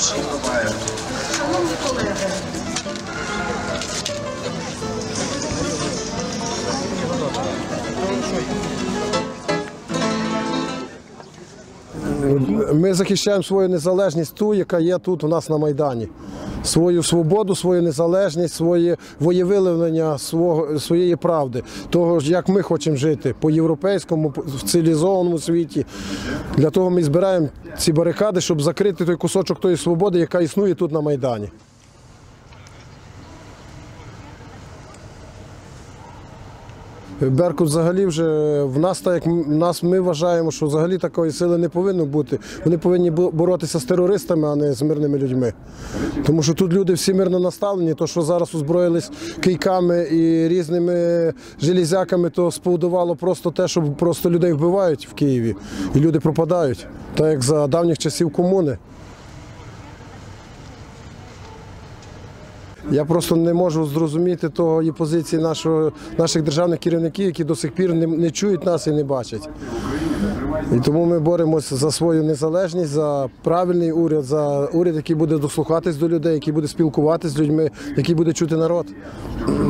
Шановні колеги, Ми захищаємо свою незалежність ту, яка є тут у нас на Майдані. Свою свободу, свою незалежність, своє воєвиявлення свого, своєї правди, того як ми хочемо жити по європейському, в цивілізованому світі. Для того ми збираємо ці барикади, щоб закрити той кусочок тої свободи, яка існує тут на Майдані. Беркут взагалі вже в нас, так як нас ми вважаємо, що взагалі такої сили не повинно бути. Вони повинні боротися з терористами, а не з мирними людьми. Тому що тут люди всі мирно наставлені. То, що зараз озброїлись кийками і різними железяками, то споводувало просто те, що просто людей вбивають в Києві, і люди пропадають, так як за давніх часів комуни. Я просто не можу зрозуміти тої позиції нашого, наших державних керівників, які до сих пір не, не чують нас і не бачать. І тому ми боремося за свою незалежність, за правильний уряд, за уряд, який буде дослухатись до людей, який буде спілкуватися з людьми, який буде чути народ.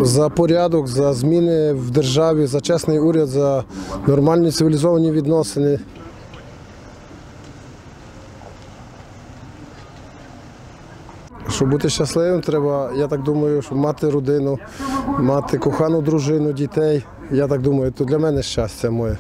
За порядок, за зміни в державі, за чесний уряд, за нормальні цивілізовані відносини. Щоб бути щасливим, треба, я так думаю, щоб мати родину, мати кохану дружину, дітей. Я так думаю, то для мене щастя моє.